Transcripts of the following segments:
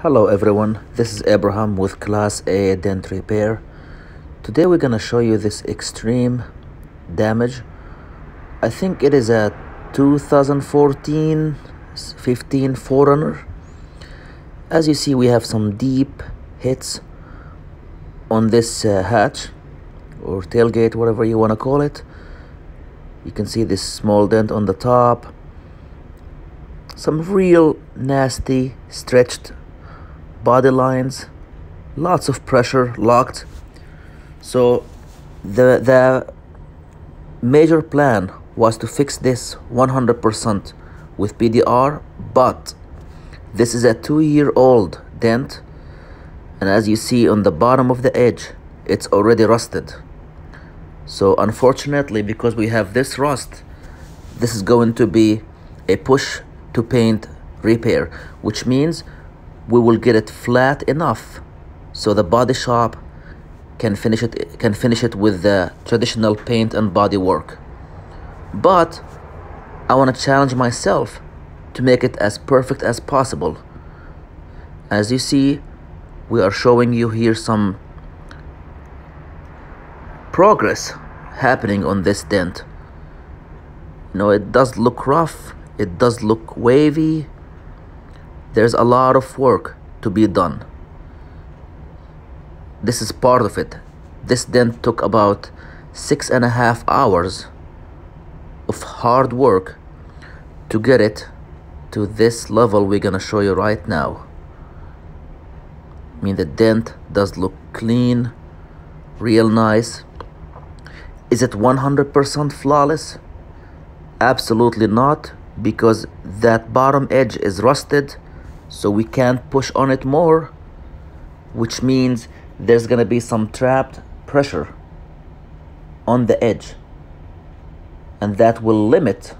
Hello everyone, this is Abraham with Class A Dent Repair. Today we're gonna show you this extreme damage. I think it is a 2014 15 4Runner. As you see we have some deep hits on this uh, hatch or tailgate, whatever you wanna call it. You can see this small dent on the top. Some real nasty stretched body lines lots of pressure locked. So the the major plan was to fix this 100% with PDR but this is a two year old dent and as you see on the bottom of the edge it's already rusted. So unfortunately because we have this rust this is going to be a push to paint repair which means we will get it flat enough so the body shop can finish it can finish it with the traditional paint and body work. But I want to challenge myself to make it as perfect as possible. As you see we are showing you here some progress happening on this dent. You know it does look rough it does look wavy there's a lot of work to be done. This is part of it. This then took about six and a half hours of hard work to get it to this level we're gonna show you right now. I mean the dent does look clean, real nice. Is it 100% flawless? Absolutely not because that bottom edge is rusted so we can't push on it more which means there's gonna be some trapped pressure on the edge. And that will limit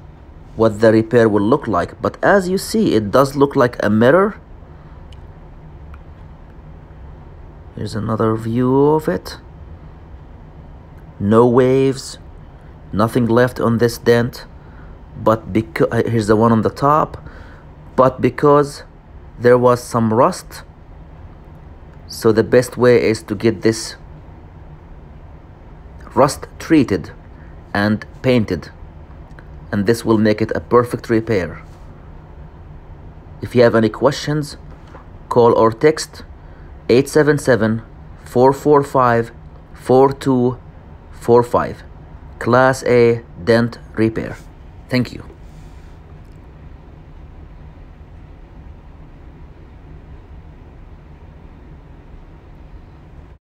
what the repair will look like. But as you see it does look like a mirror. Here's another view of it. No waves nothing left on this dent. But because uh, here's the one on the top. But because there was some rust. So the best way is to get this rust treated and painted. And this will make it a perfect repair. If you have any questions call or text 877 445 4245 class A dent repair. Thank you